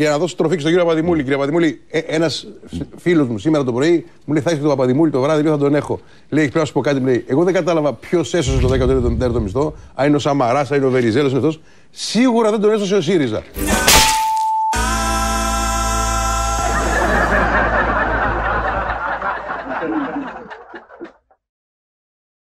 για να δώσω τροφή και στον κύριο Παπαδημούλη. Κύριε Παπαδημούλη, ε, ένας φίλος μου σήμερα το πρωί μου λέει: Θα έχεις τον Παπαδημούλη το βράδυ, λέω θα τον έχω; Λέει: Πρέπει να σου πω κάτι. Λέει, Εγώ δεν κατάλαβα ποιος έσωσε το 13ο μισθό. Αν είναι ο Σαμαράς, αν είναι ο Βεριζέλο, αυτός. Σίγουρα δεν τον έσωσε ο ΣΥΡΙΖΑ.